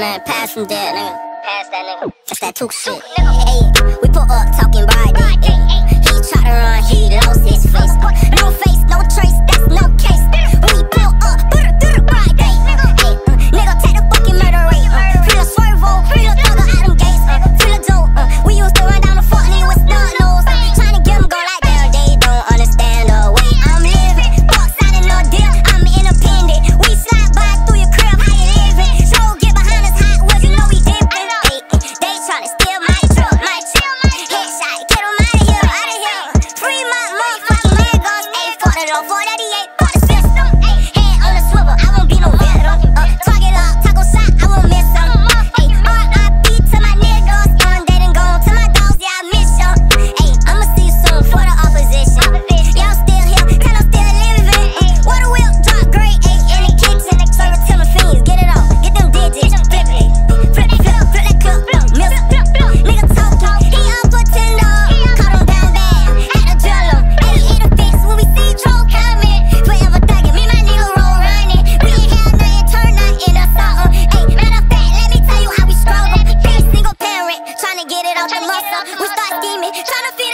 man, pass that nigga. Pass that nigga. That's that Tooka shit. Hey, we put 38 for the system. On the swivel. up the muscle. We start scheming, trying to feed